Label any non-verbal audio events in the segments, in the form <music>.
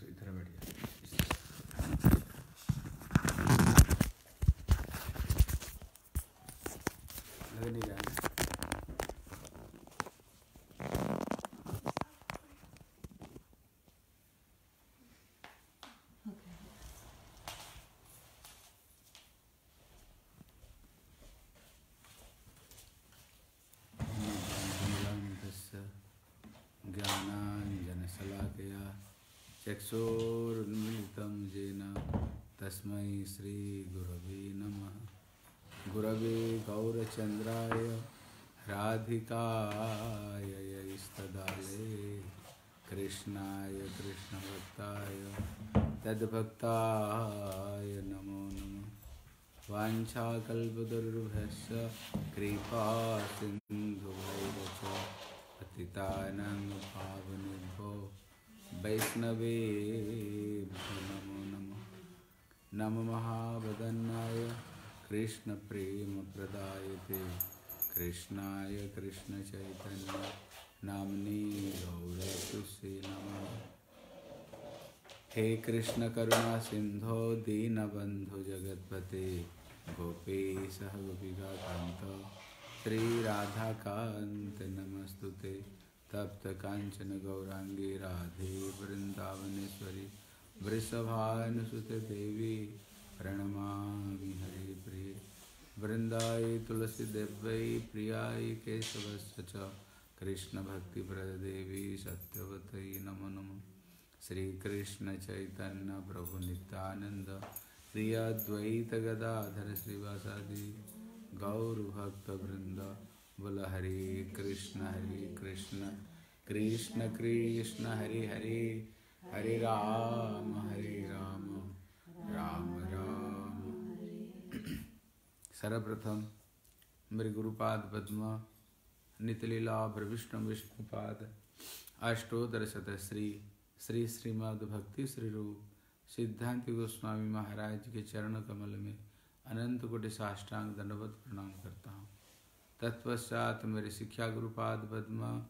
से इधर बैठ गया। लग नहीं रहा है ज्ञानाञ्जनशलाकया चक्षुरुन्मिलितं येन तस्मै श्रीगुरवे नमः। गुरवे गौरचन्द्राय यस्तदाले, कृष्णाय कृष्णभक्ताय, तद्भक्ताय नमो नमः। वाञ्छाकल्पतरुभ्यश्च कृपा सिन्धुभैरच पतितानं पावनेभ्यो वैष्णवेभ्यो नमो नमः। नम महावदन्नाय कृष्णप्रेमप्रदायते। कृष्णाय कृष्णचैतन्य नाम्नि गौरतुसे नमः। हे कृष्ण करुणा सिंधो दीनबंधु जगतपते। गोपेश गोपिकांत श्री राधा कांत नमस्तुते। तप्त कांचन गौरांगी राधे वृंदावनेश्वरी वृषभानुसुते देवी, प्रणमामि हरे प्रिय। वृंदाई तुलसी देव्यै प्रियाय केशवस्य च, कृष्ण भक्ति देवी सत्यवतै नमो नमः। श्री कृष्ण चैतन्य प्रभु नित्यानंद प्रिय द्वैत गदाधर श्रीवासादि, गौर भक्त वृंद बोल, हरे कृष्ण हरे कृष्ण। कृष्ण कृष्ण, हरे हरे। हरे राम हरे राम। राम राम। सर्वप्रथम मेरे गुरुपाद पद्म, नितलीला विष्णु विष्णुपाद अष्टोदर शत श्री श्री श्रीमद भक्ति श्री रूप, सिद्धांत गोस्वामी महाराज के चरण कमल में अनंत कोटि साष्टांग दंडवत प्रणाम करता हूँ। तत्पश्चात मेरे शिक्षा गुरुपाद पद्मा,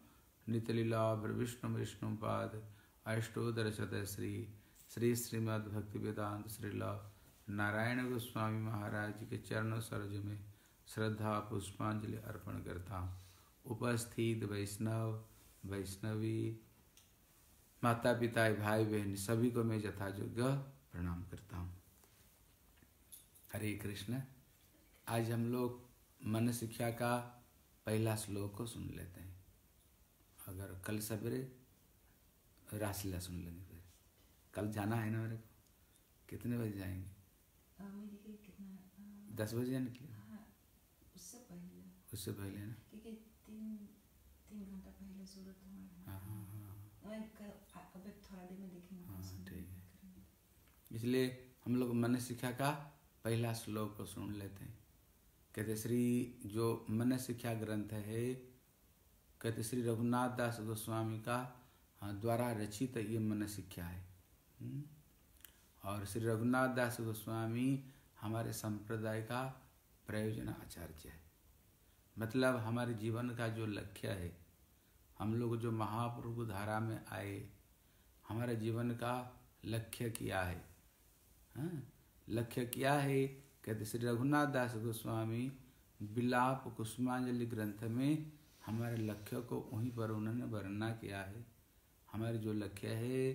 नितलीला विष्णु विष्णुपाद अष्टोदर शत श्री श्री श्रीमद भक्ति वेदांत श्रीला, नारायण गोस्वामी महाराज के चरण सरज में श्रद्धा, पुष्पांजलि अर्पण करता हूँ। उपस्थित वैष्णव, वैष्णवी माता पिता भाई बहन सभी को मैं यथायोग्य प्रणाम करता हूँ। हरे कृष्ण, आज हम लोग मन शिक्षा का पहला श्लोक को सुन लेते हैं। अगर कल सवेरे रासलीला सुन लेंगे फिर। कल जाना है ना मेरे को? कितने बजे जाएँगे? दस बजे निकले उससे पहले। उससे पहले ना? तीन तीन घंटा पहले सूरत हाँ। हाँ हाँ मैं कल अब थोड़ा देर में देखेंगे। हाँ, ठीक है। इसलिए हम लोग मन शिक्षा का पहला श्लोक को सुन लेते हैं। कहते श्री जो मन शिक्षा ग्रंथ है कहते श्री रघुनाथ दास गोस्वामी का हाँ, द्वारा रचित ये मन शिक्षा है हम्म? और श्री रघुनाथ दास गोस्वामी हमारे संप्रदाय का प्रयोजन आचार्य है मतलब हमारे जीवन का जो लक्ष्य है हम लोग जो महाप्रभु धारा में आए हमारे जीवन का लक्ष्य क्या है हाँ? लक्ष्य क्या है कहते श्री रघुनाथ दास गोस्वामी बिलाप कुसुमांजलि ग्रंथ में हमारे लक्ष्य को वहीं पर उन्होंने वर्णना किया है। हमारे जो लक्ष्य है,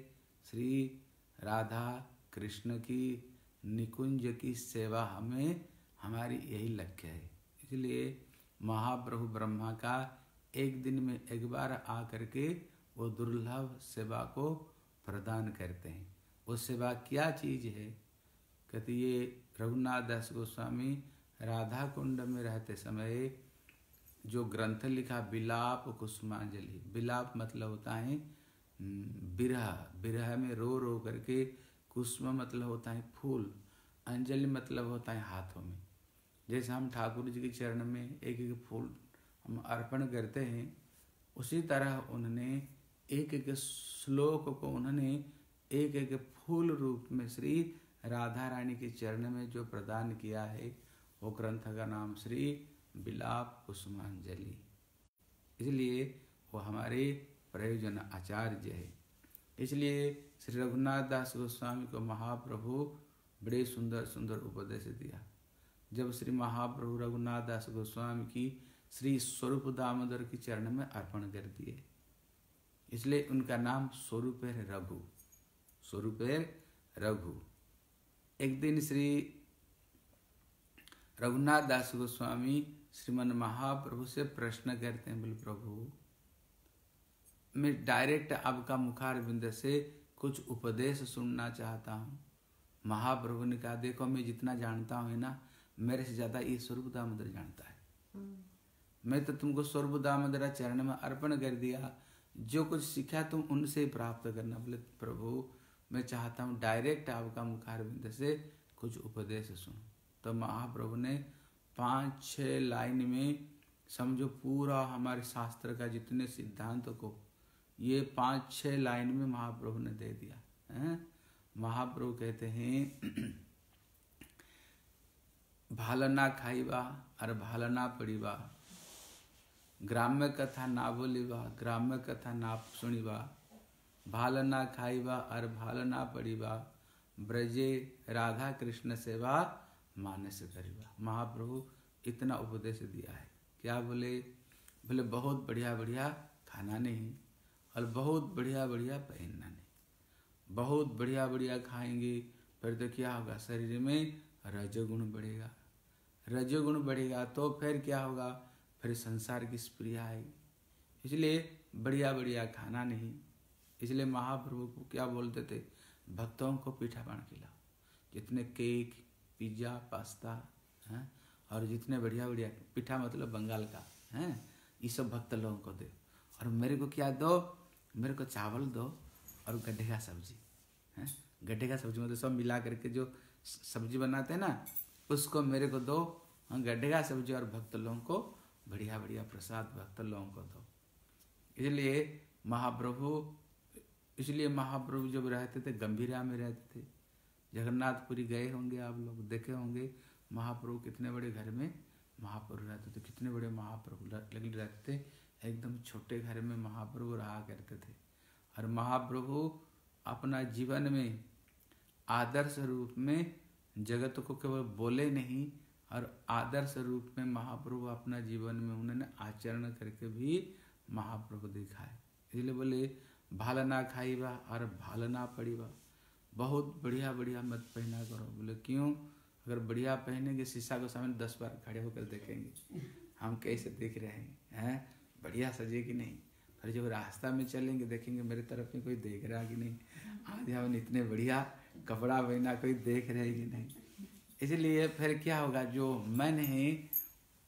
श्री राधा कृष्ण की निकुंज की सेवा हमें, हमारी यही लक्ष्य है। इसलिए महाप्रभु ब्रह्मा का एक दिन में एक बार आ करके वो दुर्लभ सेवा को प्रदान करते हैं। वो सेवा क्या चीज़ है? कहते ये रघुनाथ दास गोस्वामी राधा कुंड में रहते समय जो ग्रंथ लिखा बिलाप कुसुमांजलि। बिलाप मतलब होता है हम्म, बिरह। बिरह में रो रो करके कुसुम मतलब होता है फूल। अंजलि मतलब होता है हाथों में। जैसे हम ठाकुर जी के चरण में एक एक फूल हम अर्पण करते हैं उसी तरह उन्होंने एक एक श्लोक को उन्होंने एक एक फूल रूप में श्री राधा रानी के चरण में जो प्रदान किया है, वो ग्रंथ का नाम श्री विलाप कुसुमांजलि इसलिए वो हमारे प्रयोजन आचार्य है। इसलिए श्री रघुनाथ दास गोस्वामी को महाप्रभु बड़े सुंदर सुंदर उपदेश दिया। जब श्री महाप्रभु रघुनाथ दास गोस्वामी की श्री स्वरूप दामोदर की चरण में अर्पण कर दिए। इसलिए उनका नाम स्वरूप रघु। स्वरूप है रघु। एक दिन श्री रघुनाथ दास गोस्वामी श्रीमन महाप्रभु से प्रश्न करते हैं बोले प्रभु मैं डायरेक्ट आपका मुखार बिंद से कुछ उपदेश सुनना चाहता हूँ। महाप्रभु ने कहा देखो मैं जितना जानता हूँ ना मेरे से ज़्यादा ये स्वरूप दामोदर जानता है। हम्म। मैं तो तुमको स्वरूप दामोदर चरण में अर्पण कर दिया। जो कुछ सीखा तुम उनसे प्राप्त करना। बोले प्रभु मैं चाहता हूँ डायरेक्ट आपका मुखार बिंद से कुछ उपदेश सुन। तो महाप्रभु ने पाँच, छह लाइन में समझो पूरा हमारे शास्त्र का जितने सिद्धांत को ये पाँच, छह लाइन में महाप्रभु ने दे दिया, है? महाप्रभु कहते हैं भालना खाइबा और भालना पड़ीबा ग्राम्य कथा ना बोलीबा, ग्राम्य कथा ना सुनीबा। भालना खाइबा और भालना पड़ीबा ब्रजे राधा कृष्ण सेवा मानस करीबा महाप्रभु इतना उपदेश दिया है। क्या बोले? बोले, बहुत बढ़िया बढ़िया खाना नहीं और बहुत बढ़िया बढ़िया पहनना नहीं। बहुत बढ़िया बढ़िया खाएँगे फिर तो क्या होगा शरीर में रजोगुण बढ़ेगा। रजोगुण बढ़ेगा तो फिर क्या होगा? फिर संसार की स्प्रिया आएगी। इसलिए बढ़िया बढ़िया खाना नहीं। इसलिए महाप्रभु को क्या बोलते थे? भक्तों को पीठा पान खिलाओ जितने केक, पिज्जा, पास्ता, हैं, और जितने बढ़िया बढ़िया पीठा मतलब बंगाल का, हैं, ये सब भक्त लोगों को दे। और मेरे को क्या दो? मेरे को चावल दो और गड्ढे का सब्ज़ी, है। गड्ढे का सब्ज़ी मतलब सब मिला करके जो सब्ज़ी बनाते हैं ना, उसको मेरे को दो गड्ढे का सब्ज़ी और भक्त लोगों को बढ़िया बढ़िया प्रसाद भक्त लोगों को दो। इसलिए महाप्रभु इसलिए महाप्रभु जब रहते थे, गंभीरा में रहते थे। जगन्नाथपुरी गए होंगे आप लोग, देखे होंगे महाप्रभु कितने बड़े घर में महाप्रभु रहते थे, कितने बड़े महाप्रभु लगे रहते थे। एकदम छोटे घर में महाप्रभु रहा करते थे। और महाप्रभु अपना जीवन में, आदर्श रूप में जगत को केवल बोले नहीं, और आदर्श रूप में महाप्रभु अपना जीवन में उन्होंने आचरण करके भी महाप्रभु दिखाए। इसलिए बोले भालना खाईबा और भालना पड़ीबा। बहुत बढ़िया बढ़िया मत पहना करो। बोले, क्यों? अगर बढ़िया पहनेंगे, शीशा को सामने दस बार खड़े होकर देखेंगे। हम कैसे देख रहे हैं हैं? बढ़िया सजे कि नहीं? फिर जब रास्ता में चलेंगे, देखेंगे मेरे तरफ़ में कोई देख रहा कि नहीं। आज हम इतने बढ़िया कपड़ा पहना, कोई देख रहे कि नहीं। इसलिए फिर क्या होगा, जो मन है,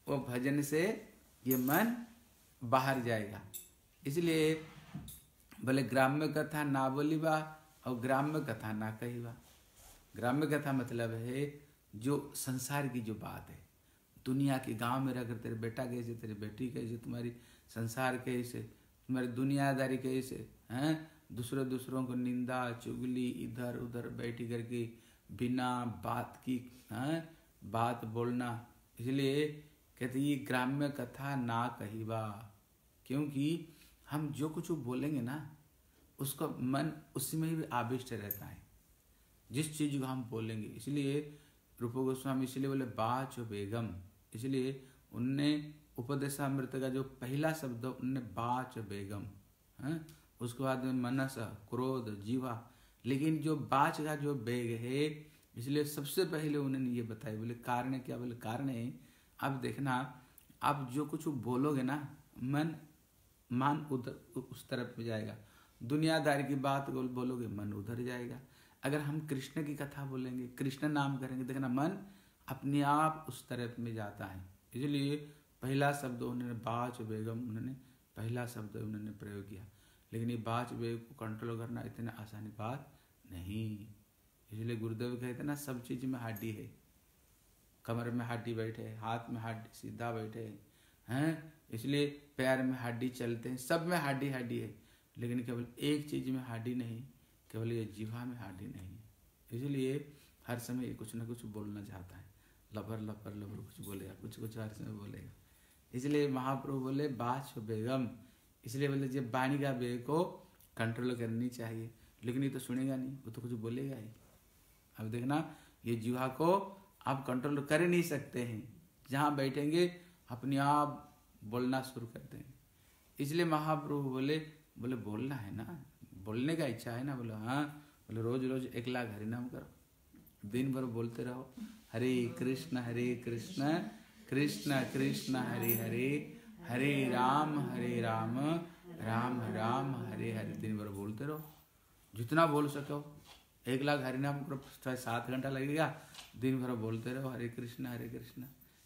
वो भजन से ये मन बाहर जाएगा। इसलिए बोले ग्राम्य कथा ना बोलीबा और ग्राम्य कथा ना कहीबा ग्राम्य कथा मतलब है जो संसार की जो बात है। दुनिया के गाँव में रहकर तेरे बेटा कैसे तेरी बेटी कैसे तुम्हारी संसार कैसे तुम्हारी दुनियादारी कैसे हैं? दूसरे दूसरों को निंदा, चुगली, इधर उधर, बैठी करके बिना बात की, हैं? बात बोलना। इसलिए कहते ये ग्राम्य कथा ना कहीबा क्योंकि हम जो कुछ बोलेंगे ना, उसका मन उसी में ही आविष्ट रहता है। जिस चीज़ को हम बोलेंगे, इसलिए रूप गोस्वामी इसलिए बोले बाच बेगम। इसलिए उनने उपदेशामृत का जो पहला शब्द, उनने बाच बेगम, है? उसके बाद में मनस, क्रोध, जीवा। लेकिन जो बाच का जो बेग है, इसलिए सबसे पहले उन्होंने ये बताया। बोले, कारण क्या? बोले, कारण है अब देखना, आप जो कुछ बोलोगे ना, मन मान उधर उस तरफ़ में जाएगा। दुनियादारी की बात बोलोगे, मन उधर जाएगा। अगर हम कृष्ण की कथा बोलेंगे, कृष्ण नाम करेंगे, देखना मन अपने आप उस तरफ़ में जाता है। इसलिए पहला शब्द उन्होंने बाच बेगम, उन्होंने पहला शब्द उन्होंने प्रयोग किया। लेकिन ये बाच बेग को कंट्रोल करना इतना आसानी बात नहीं। इसलिए गुरुदेव कहते ना, सब चीज़ में हड्डी है। कमर में हड्डी बैठे, हाथ में हड्डी, सीधा बैठे। हैं? इसलिए पैर में हड्डी चलते हैं। सब में हड्डी हड्डी है, लेकिन केवल एक चीज़ में हड्डी नहीं, केवल ये जीवा में हड्डी नहीं इसलिए हर समय ये कुछ ना कुछ बोलना चाहता है। लबर लबर लबर कुछ बोलेगा, कुछ कुछ हर समय बोलेगा। इसलिए महाप्रभु बोले बाच बेगम। इसलिए बोले, जब वाणी का बेग को कंट्रोल करनी चाहिए। लेकिन ये तो सुनेगा नहीं, वो तो कुछ बोलेगा ही। अब देखना, ये जीवा को आप कंट्रोल कर नहीं सकते हैं। जहाँ बैठेंगे, अपने आप बोलना शुरू कर हैं इसलिए महाप्रभु बोले बोले, बोलना है ना? बोलने का इच्छा है ना? बोले हाँ। बोले, रोज रोज एक लाख हरिनाम करो। दिन भर बोलते रहो। हरे कृष्ण हरे कृष्ण कृष्ण कृष्ण, हरे हरे हरे राम हरे राम राम राम, हरे हरे। दिन भर बोलते रहो। जितना बोल सको एक लाख हरिनाम करो। चाहे सात घंटा लगेगा, दिन भर बोलते रहो। हरे कृष्ण हरे कृष्ण।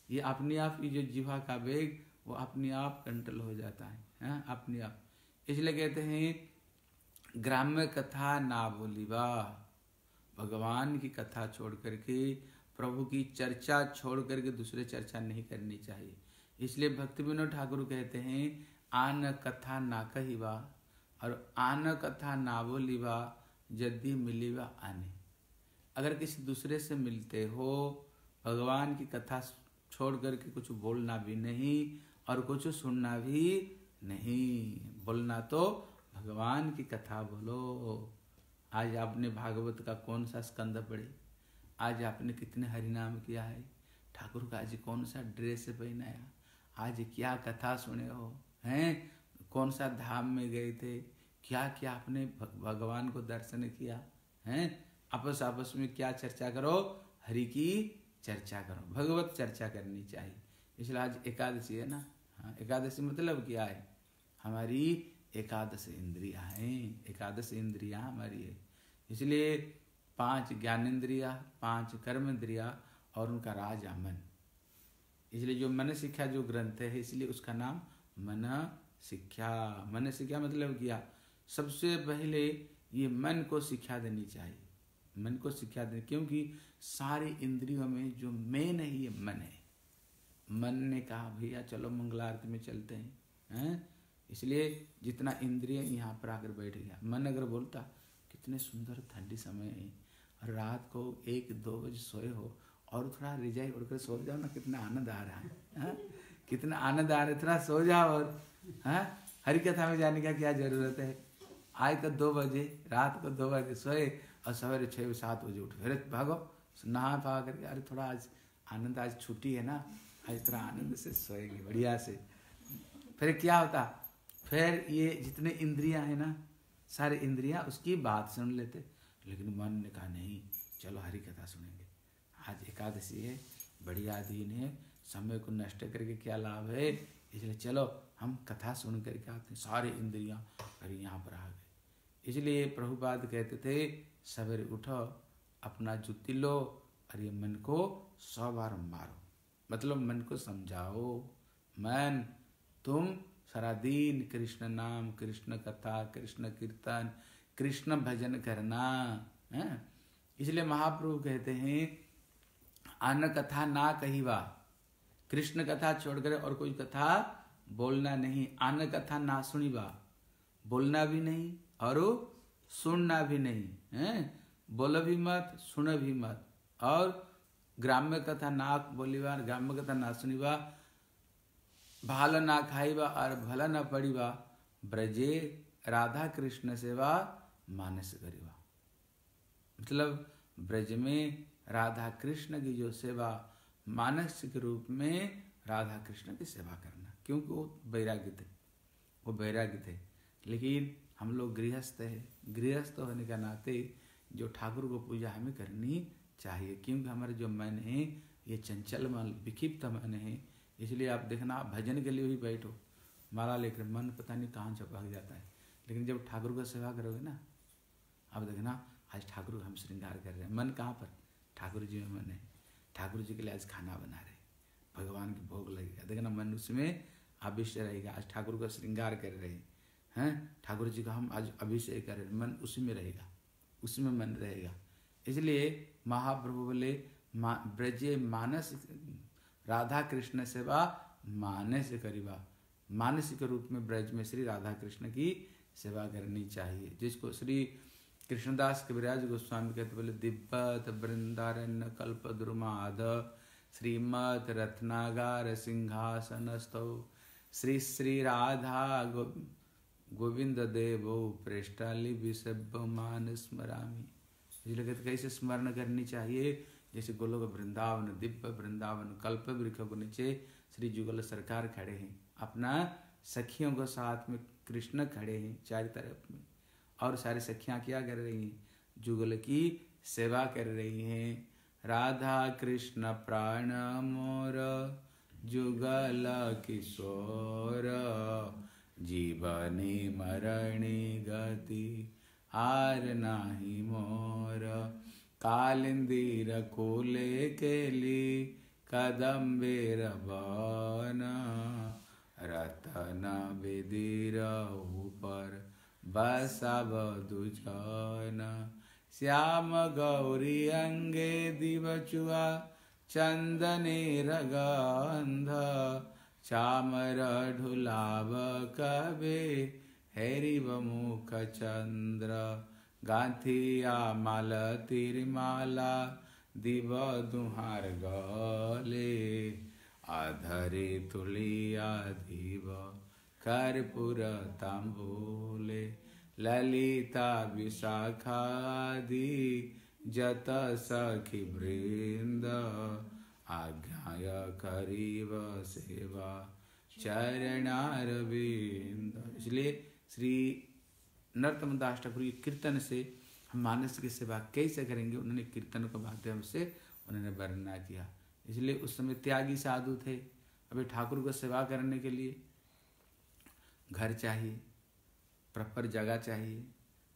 ये अपने आप की जो जीवा का वेग वो अपने आप कंट्रोल हो जाता है है? अपने आप। इसलिए कहते हैं, ग्राम्य कथा ना बोलीबा। भगवान की कथा छोड़ करके, प्रभु की चर्चा छोड़ करके दूसरे चर्चा नहीं करनी चाहिए। इसलिए भक्ति विनोद ठाकुर कहते हैं, आन कथा ना कहीबा और आन कथा ना बोलीबा यदि मिलीबा आने। अगर किसी दूसरे से मिलते हो, भगवान की कथा छोड़ करके कुछ बोलना भी नहीं और कुछ सुनना भी नहीं। बोलना तो भगवान की कथा बोलो। आज आपने भागवत का कौन सा स्कंद पढ़े? आज आपने कितने हरिनाम किया है? ठाकुर का आज कौन सा ड्रेस पहनाया? आज क्या कथा सुने हो? हैं? कौन सा धाम में गए थे? क्या क्या आपने भगवान को दर्शन किया? हैं? आपस आपस में क्या चर्चा करो? हरि की चर्चा करो। भगवत चर्चा करनी चाहिए। इसलिए आज एकादशी है ना? हाँ एकादशी मतलब क्या है? हमारी एकादश इंद्रिया है। एकादश इंद्रिया हमारी है। इसलिए पाँच ज्ञान इंद्रिया पाँच कर्म इंद्रिया और उनका राजा मन इसलिए जो मन शिक्षा जो ग्रंथ है, इसलिए उसका नाम मन शिक्षा। मन शिक्षा मतलब क्या? सबसे पहले ये मन को शिक्षा देनी चाहिए। मन को शिक्षा देनी क्योंकि सारी इंद्रियों में जो मेन है, ये मन है। मन ने कहा, भैया, चलो मंगलारती में चलते हैं। हैं? इसलिए जितना इंद्रिय यहाँ पर आकर बैठ गया। मन अगर बोलता, कितने सुंदर ठंडी समय है और रात को एक दो बजे सोए हो और थोड़ा रिजाई उड़कर सो जाओ ना, कितना आनंद आ रहा है? कितना आनंद आ रहा है थोड़ा सो जाओ और हाँ? हरी कथा में जाने का क्या ज़रूरत है? आए तो दो बजे, रात को दो बजे सोए और सवेरे छः सात बजे उठ। फिर भागो नहा पा करके, अरे थोड़ा आज आनंद, आज छुट्टी है ना आज थोड़ा आनंद से सोएगी, बढ़िया से। फिर क्या होता? फिर ये जितने इंद्रियाँ हैं ना, सारे इंद्रियाँ उसकी बात सुन लेते। लेकिन मन ने कहा, नहीं, चलो हरी कथा सुनेंगे। आज एकादशी है, बढ़िया दिन है, समय को नष्ट करके क्या लाभ है? इसलिए चलो, हम कथा सुन करके आते हैं। सारे इंद्रियाँ अरे यहाँ पर आ गए। इसलिए प्रभुपाद कहते थे, सवेरे उठो, अपना जुत्ती लो और ये मन को सौ बार मारो। मतलब मन को समझाओ मन तुम सारा दिन कृष्ण नाम, कृष्ण कथा, कृष्ण कीर्तन, कृष्ण भजन करना। है? इसलिए महाप्रभु कहते हैं, अन्न कथा ना कहीवा। कृष्ण कथा छोड़कर और कोई कथा बोलना नहीं। अन्न कथा ना सुनीबा बोलना भी नहीं और सुनना भी नहीं। है? बोल भी मत, सुन भी मत और ग्राम्य कथा ना बोलीबा ग्राम्य कथा ना सुनीबा भाल ना खाईबा और भल न पड़ीबा ब्रजे राधा कृष्ण सेवा मानस करीबा मतलब ब्रज में राधा कृष्ण की जो सेवा मानसिक रूप में राधा कृष्ण की सेवा करना, क्योंकि वो वैराग्य थे, वो वैराग्य थे। लेकिन हम लोग गृहस्थ है, गृहस्थ होने का नाते जो ठाकुर को पूजा हमें करनी चाहिए। क्योंकि हमारे जो मन है, ये चंचल मन, विक्षिप्त मन है। इसलिए आप देखना, आप भजन के लिए भी बैठो। माला लेकर मन पता नहीं कहाँ चपक जाता है। लेकिन जब ठाकुर का सेवा करोगे ना, आप देखना, आज ठाकुर हम श्रृंगार कर रहे हैं। मन कहाँ पर? ठाकुर जी में मन है। ठाकुर जी के लिए आज खाना बना रहे भगवान की भोग लगेगा। देखना, मन उसमें अभिष्ट रहेगा। आज ठाकुर का श्रृंगार कर रहे हैं। ठाकुर जी का हम आज अभिषेक कर रहे हैं। मन उसी में रहेगा। उसमें मन रहेगा। इसलिए महाप्रभु बोले मा, ब्रजे मानस राधा कृष्ण सेवा मानस करीबा मानसिक रूप में ब्रज में श्री राधा कृष्ण की सेवा करनी चाहिए। जिसको श्री कृष्णदास कविराज गोस्वामी कहते बोले दिब्बत वृंदारण्य कल्प द्रुमाद श्रीमद रत्नागार सिंहासन स्तौ। श्री श्री राधा गो, गोविंद देवो पृष्ठाली विषभ मान स्मरामी। इसलिए कहते कैसे स्मरण करनी चाहिए। जैसे गोलोक वृंदावन दिव्य वृंदावन, कल्प वृक्ष को नीचे श्री जुगल सरकार खड़े हैं। अपना सखियों के साथ में कृष्ण खड़े हैं चार तरफ़ में। और सारी सखियाँ क्या कर रही हैं? जुगल की सेवा कर रही हैं। राधा कृष्ण प्राण मोर, जुगल किशोर, जीवनी मरणी गति। हार नाही मोर। कालिंदीर कोले केली कदम्बेर बन रतन बेदीर ऊपर बसब दुजन। श्याम गौरी अंगे दिवचुआ चंदनेर गंध चामर ढुलाव कबे हैरिव मुख चंद्र गांथिया माल, तिरमाला, दिव दुहार गले, आधरे तुलिया दिव, कर्पूर तांबूले, ललिता विशाखादि, जत सखी वृंद, आज्ञाय करीव सेवा, चरणारविंद इसलिए श्री नरतम दास ठाकुर के कीर्तन से हम मानस की सेवा कैसे करेंगे, उन्होंने कीर्तन के माध्यम से उन्होंने वर्णना किया। इसलिए उस समय त्यागी साधु थे। अभी ठाकुर को सेवा करने के लिए घर चाहिए, प्रॉपर जगह चाहिए,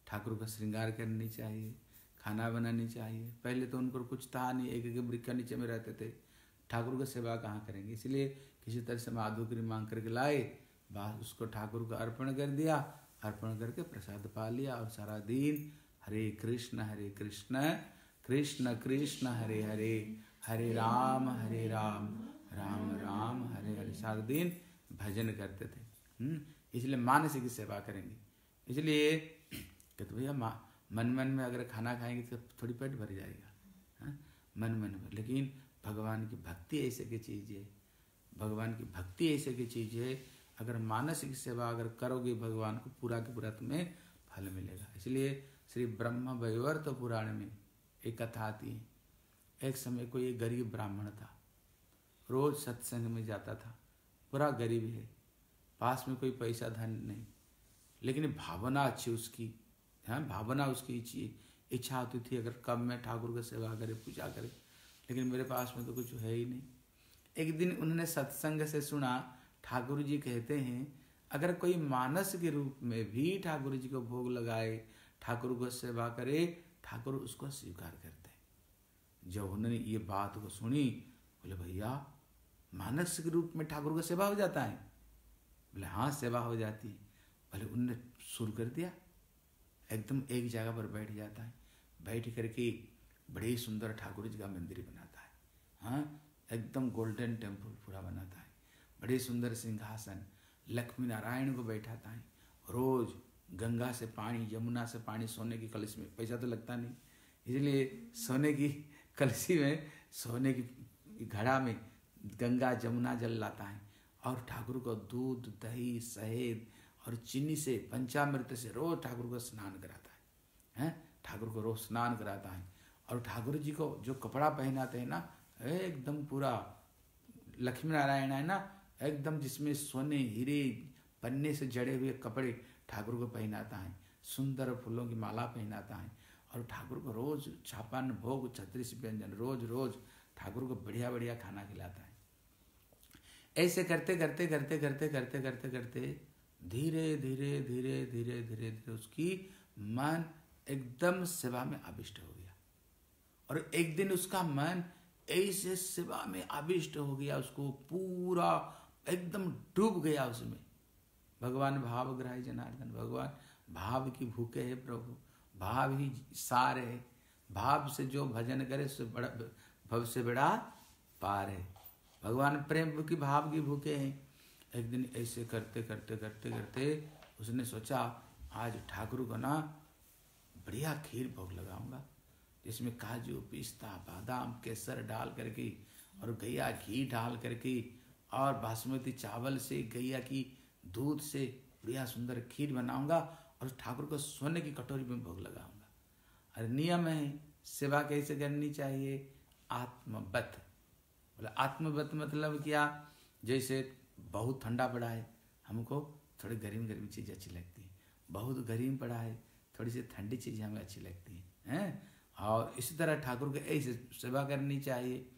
ठाकुर का श्रृंगार करनी चाहिए, खाना बनानी चाहिए। पहले तो उनको कुछ था नहीं, एक एक वृक्ष नीचे में रहते थे। ठाकुर का सेवा कहाँ करेंगे? इसलिए किसी तरह से माधुकरी मांग करके लाए बस उसको ठाकुर को अर्पण कर दिया, अर्पण करके प्रसाद पा लिया, और सारा दिन हरे कृष्ण हरे कृष्ण कृष्ण कृष्ण, हरे हरे हरे राम हरे राम राम राम, हरे हरे, सारा दिन भजन करते थे हम्म इसलिए मानसिक सेवा करेंगे इसलिए कहते भैया मन मन में अगर खाना खाएँगे तो थोड़ी पेट भर जाएगा, हा? मन मन में लेकिन भगवान की भक्ति ऐसे की चीज़ है, भगवान की भक्ति ऐसे की चीज़ है अगर मानसिक सेवा अगर करोगे भगवान को, पूरा के पूरा तुम्हें फल मिलेगा। इसलिए श्री ब्रह्म वैवर्त पुराण में एक कथा आती है। एक समय कोई एक गरीब ब्राह्मण था। रोज सत्संग में जाता था। पूरा गरीब है। पास में कोई पैसा धन नहीं। लेकिन भावना अच्छी उसकी। है, भावना उसकी इच्छा होती थी अगर कब मैं ठाकुर का सेवा करे, पूजा करे। लेकिन मेरे पास में तो कुछ है ही नहीं। एक दिन उन्होंने सत्संग से सुना ठाकुर जी कहते हैं, अगर कोई मानस के रूप में भी ठाकुर जी को भोग लगाए, ठाकुर को सेवा करे, ठाकुर उसको स्वीकार करते हैं। जब उन्होंने ये बात को सुनी, बोले, भैया, मानस के रूप में ठाकुर का सेवा हो जाता है? बोले हाँ सेवा हो जाती है। बोले, उनने शुरू कर दिया, एकदम एक जगह पर बैठ जाता है। बैठ करके बड़े सुंदर ठाकुर जी का मंदिर बनाता है। हाँ एकदम गोल्डन टेंपल पूरा बनाता है। बड़े सुंदर सिंहासन लक्ष्मी नारायण को बैठाता है। रोज गंगा से पानी, यमुना से पानी, सोने की कलश में। पैसा तो लगता नहीं। इसलिए सोने की <laughs> कलशी में, सोने की घड़ा में गंगा जमुना जल लाता है। और ठाकुर को दूध, दही, शहद और चीनी से, पंचामृत से रोज ठाकुर को स्नान कराता है। हैं? ठाकुर को रोज स्नान कराता है। और ठाकुर जी को जो कपड़ा पहनाते हैं ना, एकदम पूरा लक्ष्मी नारायण है ना एकदम जिसमें सोने, हीरे पन्ने से जड़े हुए कपड़े ठाकुर को पहनाता है, सुंदर फूलों की माला पहनाता है और ठाकुर को रोज छापन, भोग छत्तीस व्यंजन रोज रोज ठाकुर को बढ़िया बढ़िया खाना खिलाता है। ऐसे करते करते करते करते करते करते करते धीरे धीरे धीरे धीरे धीरे धीरे उसकी मन एकदम सेवा में आविष्ट हो गया। और एक दिन उसका मन ऐसे सेवा में आविष्ट हो गया, उसको पूरा एकदम डूब गया उसमें। भगवान भाव ग्राही जनार्दन, भगवान भाव की भूखे है प्रभु, भाव ही सार है। भाव से जो भजन करे, उससे बड़ा, भव से बड़ा पार है। भगवान प्रेम की भाव की भूखे हैं। एक दिन ऐसे करते करते करते करते उसने सोचा, आज ठाकुर को ना बढ़िया खीर भोग लगाऊँगा, जिसमें काजू, पिस्ता, बादाम, केसर डाल करके और गैया घी डाल करके और बासमती चावल से, गैया की दूध से बढ़िया सुंदर खीर बनाऊँगा और ठाकुर को सोने की कटोरी में भोग लगाऊँगा। अरे नियम है, सेवा कैसे करनी चाहिए? आत्मबत बोले आत्मबत मतलब क्या? जैसे बहुत ठंडा पड़ा है, हमको थोड़ी गर्म गर्म चीज़ अच्छी लगती है। बहुत गर्म पड़ा है, थोड़ी सी ठंडी चीज़ें हमें अच्छी लगती हैं हैं? और इसी तरह ठाकुर को ऐसे सेवा करनी चाहिए।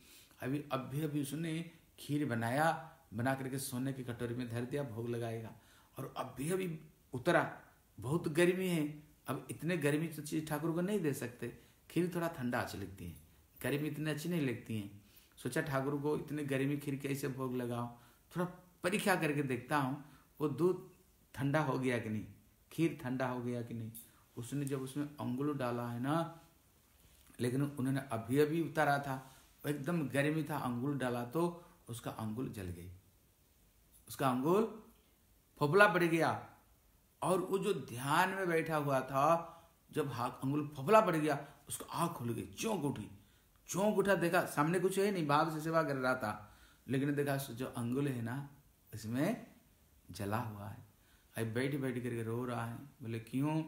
अभी अभी अभी उसने खीर बनाया, बना करके सोने की कटोरी में धर दिया, भोग लगाएगा। और अभी अभी उतरा, बहुत गर्मी है, अब इतने गर्मी तो चीज़ ठाकुर को नहीं दे सकते। खीर थोड़ा ठंडा अच्छी लगती है, गर्मी इतनी अच्छी नहीं लगती है। सोचा ठाकुर को इतनी गर्मी खीर कैसे भोग लगाओ थोड़ा परीक्षा करके देखता हूँ, वो दूध ठंडा हो गया कि नहीं? खीर ठंडा हो गया कि नहीं? उसने जब उसमें अंगुल डाला है ना, लेकिन उन्होंने अभी अभी उतारा था एकदम गर्मी था अंगुल डाला तो उसका अंगुल जल गई। उसका अंगुल फोफला पड़ गया। और वो जो ध्यान में बैठा हुआ था, जब हाथ अंगुल फोफला पड़ गया, उसको आँख खुल गई, चौंक उठी। चौंक उठा देखा, सामने कुछ है नहीं भाव से सेवा कर रहा था। लेकिन देखा, जो अंगुल है ना, इसमें जला हुआ है। अब बैठ बैठ करके रो रहा है। बोले, क्यों?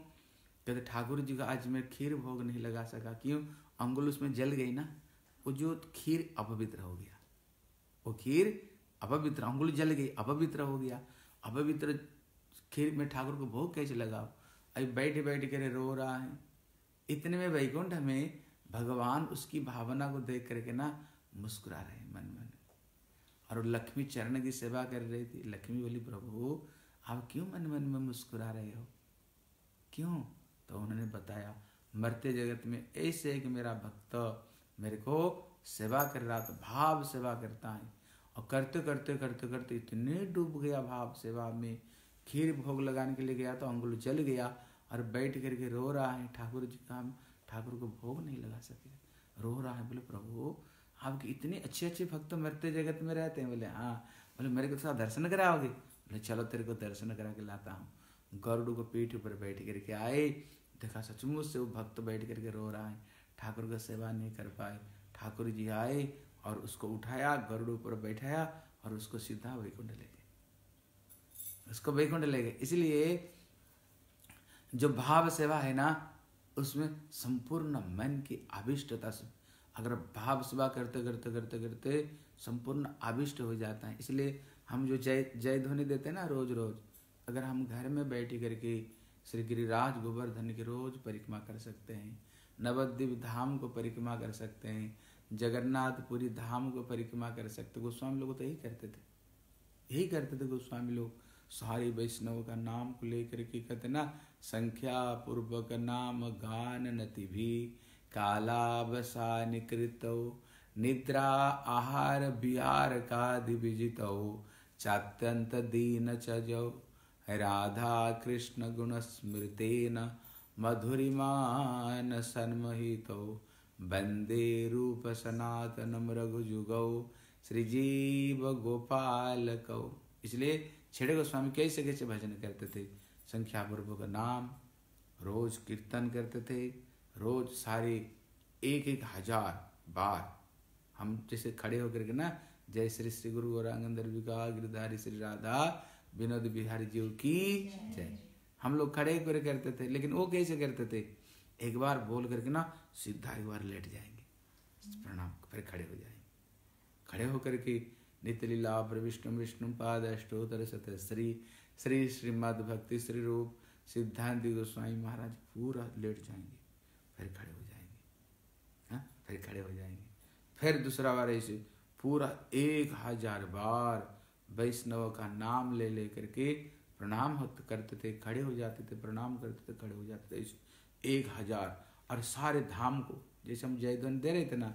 कहते, ठाकुर जी का आज मैं खीर भोग नहीं लगा सका। क्यों? अंगुल उसमें जल गई ना। वो जो खीर अपवित्र हो गया। वो खीर अपवित्र, अंगुल जल गई, अपवित्र हो गया। अपवित्र खीर में ठाकुर को भोग कैसे लगाओ? अभी बैठ बैठ कर रो रहा है। इतने में वैकुंठ में भगवान उसकी भावना को देख करके ना मुस्कुरा रहे मन मन और लक्ष्मी चरण की सेवा कर रही थी। लक्ष्मी बोली, प्रभु, आप क्यों मन मन में मुस्कुरा रहे हो? क्यों? तो उन्होंने बताया, मरते जगत में ऐसे एक मेरा भक्त मेरे को सेवा कर रहा था भाव सेवा करता है। और करते करते करते करते इतने डूब गया भाव सेवा में। खीर भोग लगाने के लिए गया तो अंगुल जल गया और बैठ करके रो रहा है। ठाकुर जी का ठाकुर को भोग नहीं लगा सके। रो रहा है, बोले, प्रभु, आपके इतने अच्छे अच्छे भक्त मरते जगत में रहते हैं। बोले हाँ। बोले, मेरे को थोड़ा दर्शन कराओगे? बोले, चलो, तेरे को दर्शन करा के लाता हूँ। गरुड़ को पीठ ऊपर बैठ करके आए। देखा, सचमुच से वो भक्त बैठ करके रो रहा है। ठाकुर का सेवा नहीं कर पाए। ठाकुर जी आए और उसको उठाया, गरुड़ पर बैठाया और उसको सीधा वैकुंठ ले गए। उसको वैकुंठ ले गए। इसलिए जो भाव सेवा है ना, उसमें संपूर्ण मन की आविष्टता से, अगर भाव सेवा करते करते करते करते संपूर्ण आविष्ट हो जाता है। इसलिए हम जो जय जय ध्वनि देते हैं ना रोज रोज, अगर हम घर में बैठ करके श्री गिरिराज गोवर्धन की रोज परिक्रमा कर सकते हैं, नवद्वीप धाम को परिक्रमा कर सकते हैं जगन्नाथपुरी धाम को परिक्रमा कर सकते। गोस्वामी लोग तो यही करते थे। यही करते थे गोस्वामी लोग। सारे वैष्णव का नाम को लेकर के कहते ना संख्या पूर्वक नाम गान नति भी कालावसा निकृत निद्रा आहार बिहार का दिविजित, चात्यंत दीन चजौ, राधा कृष्ण गुण स्मृत स्मृतेन मधुरिमान सन्महित। वंदे रूप सनातनम रघुजुगौ श्रीजीव गोपाल कौ इसलिए छेड़े गोस्वामी कैसे कैसे भजन करते थे। संख्या पूर्वक नाम, रोज कीर्तन करते थे। रोज सारे एक एक हज़ार बार हम जैसे खड़े होकर के ना, जय श्री श्री गुरु और विका गिरधारी श्री राधा, विनोद बिहारी जी की जय। हम लोग खड़े होकर करते थे, लेकिन वो कैसे करते थे? एक बार बोल करके ना सीधा एक बार लेट जाएँगे। प्रणाम, फिर खड़े हो जाएँगे। खड़े होकर के नित्य लीला पर विष्णु विष्णु पाद अष्टोतर सत श्री श्री श्रीमद भक्ति, श्री रूप, सिद्धांत गोस्वामी महाराज पूरा लेट जाएँगे। फिर खड़े हो जाएँगे। हाँ फिर खड़े हो जाएँगे। फिर दूसरा बार ऐसे पूरा एक हज़ार बार वैष्णव का नाम ले ले करके प्रणाम करते थे, खड़े हो जाते थे, प्रणाम करते थे, खड़े हो जाते थे। एक हज़ार और सारे धाम को, जैसे हम जयध्वन दे रहे थे ना,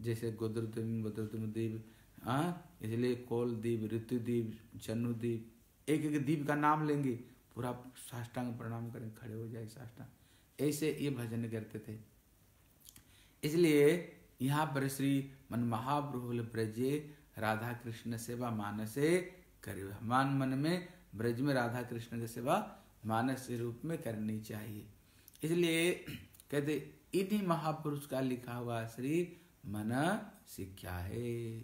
जैसे गोद्रुतम गोद्रुतम देव हाँ इसलिए कोल दीप ऋतुदीप जन्नुदीप एक एक दीप का नाम लेंगे, पूरा साष्टांग प्रणाम करें, खड़े हो जाए साष्टांग। ऐसे ये भजन करते थे। इसलिए यहाँ पर श्री मन महाप्रभु ब्रजे राधा कृष्ण सेवा मानसे करे मान मन में ब्रज में राधा कृष्ण की सेवा मानस रूप में करनी चाहिए। इसलिए कहते, इन्हीं महापुरुष का लिखा हुआ श्री मन शिक्षा है।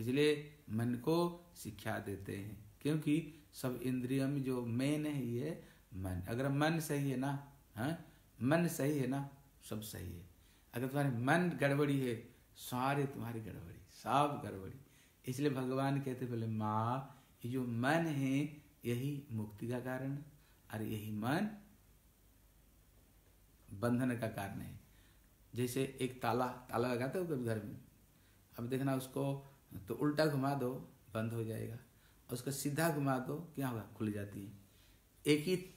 इसलिए मन को शिक्षा देते हैं, क्योंकि सब इंद्रियों में जो मेन है, ये मन। अगर मन सही है ना हाँ? मन सही है ना, सब सही है। अगर तुम्हारे मन गड़बड़ी है, सारे तुम्हारी गड़बड़ी, सब गड़बड़ी। इसलिए भगवान कहते बोले, माँ, ये जो मन है, यही मुक्ति का कारण और यही मन बंधन का कारण है। जैसे एक ताला ताला लगाते हो कभी घर में? अब देखना उसको तो उल्टा घुमा दो, बंद हो जाएगा। उसको सीधा घुमा दो, क्या होगा? खुल जाती है। एक ही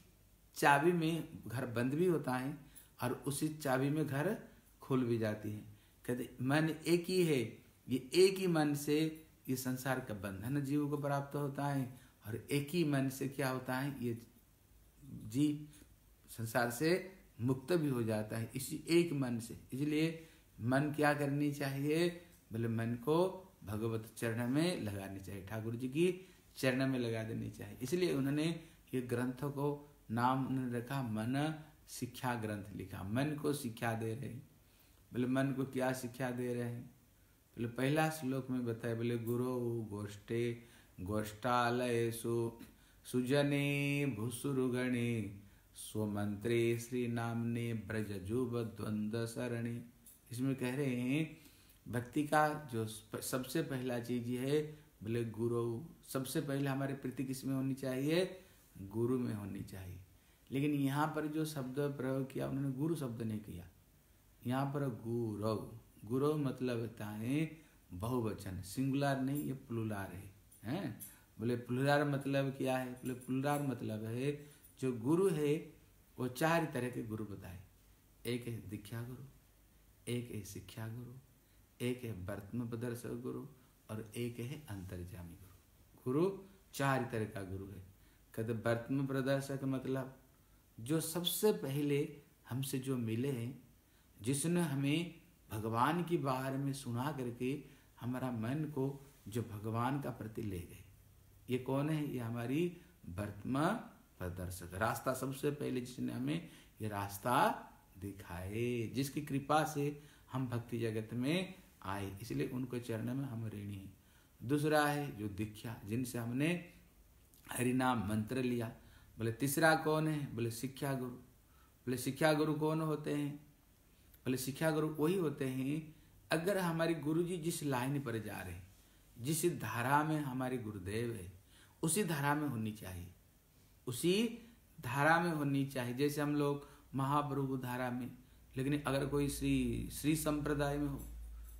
चाबी में घर बंद भी होता है और उसी चाबी में घर खुल भी जाती है। कहते, मन एक ही है। ये एक ही मन से ये संसार का बंधन जीव को प्राप्त होता है और एक ही मन से क्या होता है? ये जीव संसार से मुक्त भी हो जाता है इसी एक मन से। इसलिए मन क्या करनी चाहिए? बोले मन को भगवत चरण में लगानी चाहिए। ठाकुर जी की चरण में लगा देनी चाहिए। इसलिए उन्होंने ये ग्रंथ को नाम उन्होंने रखा, मन शिक्षा ग्रंथ लिखा। मन को शिक्षा दे रहे बोले, मन को क्या शिक्षा दे रहे हैं? बोले, पहला श्लोक में बताए बोले, गुरु गोष्ठे गोष्ठालय सु सुजने भूसुरुगणे स्वमंत्रे श्री नामने ब्रज जुब द्वंद सरणी। इसमें कह रहे हैं, भक्ति का जो सबसे पहला चीज़ है, बोले गुरु, सबसे पहले हमारे प्रति किसमें होनी चाहिए? गुरु में होनी चाहिए। लेकिन यहाँ पर जो शब्द प्रयोग किया, उन्होंने गुरु शब्द नहीं किया। यहाँ पर गुरु गुरु मतलब होता है बहुवचन, सिंगुलर नहीं, ये प्लुलार है, हैं? बोले प्लुलार मतलब क्या है? बोले प्लुलार मतलब है जो गुरु है, वो चार तरह के गुरु बताए। एक है दीक्षा गुरु, एक है शिक्षा गुरु, एक है वर्तम प्रदर्शक गुरु और एक है अंतर्जामी गुरु। गुरु चार तरह का गुरु है। कहते वर्तम प्रदर्शक मतलब जो सबसे पहले हमसे जो मिले हैं, जिसने हमें भगवान की बारे में सुना करके हमारा मन को जो भगवान का प्रति ले गए। ये कौन है? ये हमारी वर्तमान प्रदर्शक रास्ता सबसे पहले जिसने हमें ये रास्ता दिखाए, जिसकी कृपा से हम भक्ति जगत में आए, इसलिए उनके चरण में हम ऋणी हैं। दूसरा है जो दीक्षा, जिनसे हमने हरिनाम मंत्र लिया। बोले, तीसरा कौन है? बोले, शिक्षा गुरु। बोले, शिक्षा गुरु कौन होते हैं? बोले, शिक्षा गुरु वही होते हैं। अगर हमारे गुरु जी जिस लाइन पर जा रहे हैं, जिस धारा में हमारे गुरुदेव है, उसी धारा में होनी चाहिए। उसी धारा में होनी चाहिए। जैसे हम लोग महाप्रभु धारा में, लेकिन अगर कोई श्री श्री संप्रदाय में हो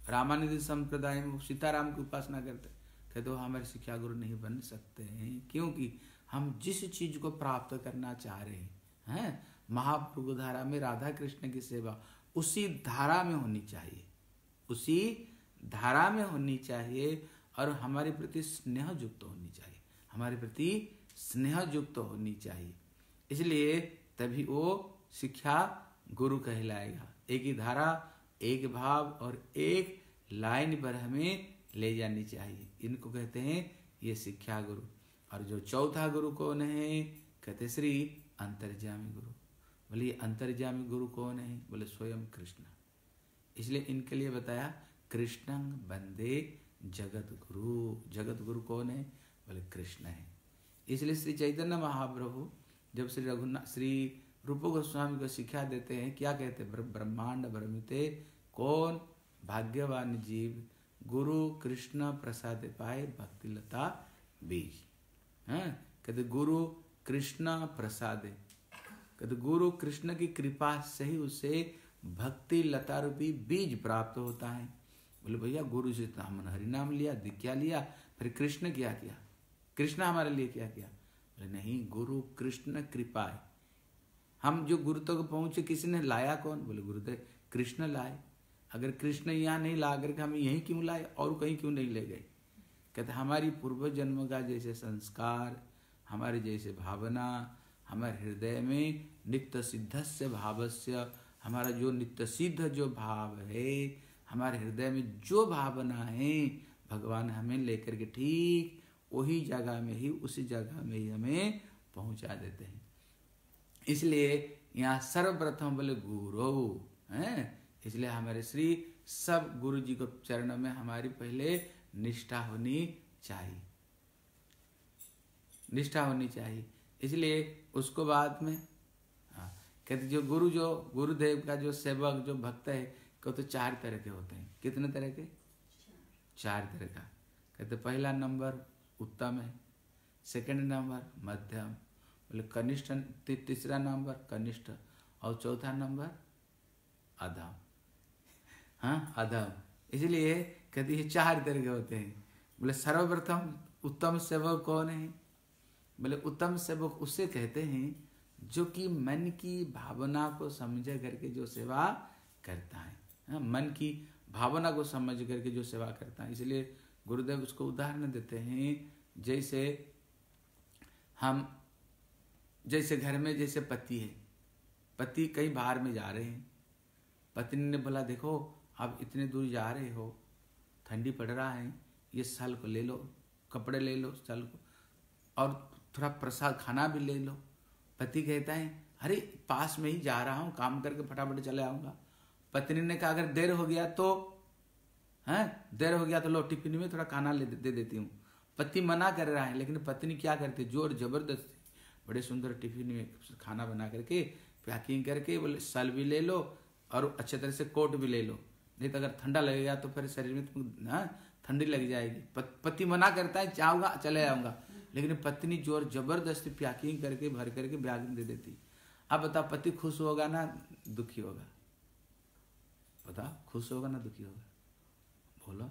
रामानंद संप्रदाय में हो, सीताराम की उपासना करते कहते वो हमारे शिक्षा गुरु नहीं बन सकते हैं, क्योंकि हम जिस चीज़ को प्राप्त करना चाह रहे हैं हैं? महाप्रभु धारा में राधा कृष्ण की सेवा उसी धारा में होनी चाहिए। उसी धारा में होनी चाहिए और हमारे प्रति स्नेह युक्त होनी चाहिए। हमारे प्रति स्नेह युक्त होनी चाहिए। इसलिए तभी वो शिक्षा गुरु कहलाएगा। एक ही धारा, एक भाव और एक लाइन पर हमें ले जानी चाहिए। इनको कहते हैं ये शिक्षा गुरु। और जो चौथा गुरु कौन है? कहते श्री अंतर्जामी गुरु। बोले ये अंतर्जामी गुरु कौन है? बोले, स्वयं कृष्ण। इसलिए इनके लिए बताया कृष्ण बंदे जगत गुरु जगत गुरु कौन है? बोले, कृष्ण है। इसलिए श्री चैतन्य महाप्रभु जब श्री रघुनाथ श्री रूप गोस्वामी को शिक्षा देते हैं, क्या कहते हैं? ब्रह्मांड भ्रमिते, कौन भाग्यवान जीव गुरु कृष्ण प्रसाद पाए भक्ति लता बीज? हैं? कहते गुरु कृष्ण प्रसाद। कहते गुरु कृष्ण की कृपा से ही उसे भक्ति लता रूपी बीज प्राप्त होता है। बोले, भैया, गुरु से तो हमने हरिनाम लिया, दीक्षा लिया, फिर कृष्ण क्या किया? कृष्ण हमारे लिए क्या किया? बोले, नहीं, गुरु कृष्ण कृपा है। हम जो गुरु तक तो पहुँचे, किसी ने लाया कौन? बोले, गुरुदेव, कृष्ण लाए। अगर कृष्ण यहाँ नहीं ला करके हम यहीं क्यों लाए, और कहीं क्यों नहीं ले गए? कहते, हमारी पूर्व जन्म का जैसे संस्कार, हमारे जैसे भावना, हमारे हृदय में नित्य सिद्ध से हमारा जो नित्य सिद्ध जो भाव है, हमारे हृदय में जो भावना है, भगवान हमें लेकर के ठीक वही जगह में ही उसी जगह में ही हमें पहुँचा देते हैं। इसलिए यहाँ सर्वप्रथम बोले गुरु हैं? इसलिए हमारे श्री सब गुरु जी को चरण में हमारी पहले निष्ठा होनी चाहिए। निष्ठा होनी चाहिए। इसलिए उसको बाद में हाँ कहते जो गुरु जो गुरुदेव का जो सेवक जो भक्त है को तो चार तरह के होते हैं। कितने तरह के? चार। तरह का। कहते पहला नंबर उत्तम है। सेकंड नंबर मध्यम। बोले कनिष्ठ तीसरा नंबर कनिष्ठ। और चौथा नंबर अधम। हाँ अधम। इसलिए कहते ये चार तरह के होते हैं। बोले सर्वप्रथम उत्तम सेवक कौन है? बोले उत्तम सेवक उसे कहते हैं जो कि मन की भावना को समझ करके जो सेवा करता है। हाँ, मन की भावना को समझ करके जो सेवा करता है। इसलिए गुरुदेव उसको उदाहरण देते हैं, जैसे हम, जैसे घर में जैसे पति है, पति कहीं बाहर में जा रहे हैं। पत्नी ने बोला, देखो, आप इतने दूर जा रहे हो, ठंडी पड़ रहा है, ये साल को ले लो, कपड़े ले लो साल को, और थोड़ा प्रसाद खाना भी ले लो। पति कहता है, अरे, पास में ही जा रहा हूँ, काम करके फटाफट चले आऊँगा। पत्नी ने कहा, अगर देर हो गया तो है? देर हो गया तो लो, टिफ़िन में थोड़ा खाना ले, दे देती हूँ। पति मना कर रहा है, लेकिन पत्नी क्या करती ज़ोर ज़बरदस्ती बड़े सुंदर टिफ़िन में खाना बना करके, पैकिंग करके, बोले सल भी ले लो और अच्छे तरह से कोट भी ले लो। नहीं तो अगर ठंडा लगेगा तो फिर शरीर में तुम हाँ ठंडी लग जाएगी। पति मना करता है चाहूँगा चले जाऊँगा लेकिन पत्नी ज़ोर ज़बरदस्ती पैकिंग करके, भर करके में दे देती अब बताओ, पति खुश होगा ना दुखी होगा? बताओ, खुश होगा ना दुखी होगा? बोलो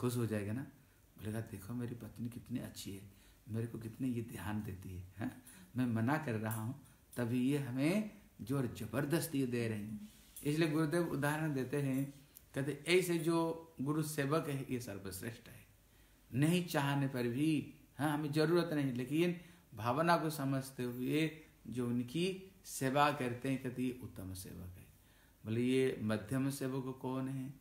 खुश हो जाएगा ना? बोलेगा देखो मेरी पत्नी कितनी अच्छी है। मेरे को कितने ये ध्यान देती है, है? मैं मना कर रहा हूँ तभी ये हमें ज़ोर ज़बरदस्ती दे रही है। इसलिए गुरुदेव उदाहरण देते हैं कहते ऐसे जो गुरु सेवक है ये सर्वश्रेष्ठ है। नहीं चाहने पर भी हाँ हमें ज़रूरत नहीं। लेकिन भावना को समझते हुए जो उनकी सेवा करते हैं कहते ये उत्तम सेवक है। बोले ये मध्यम सेवक कौन है?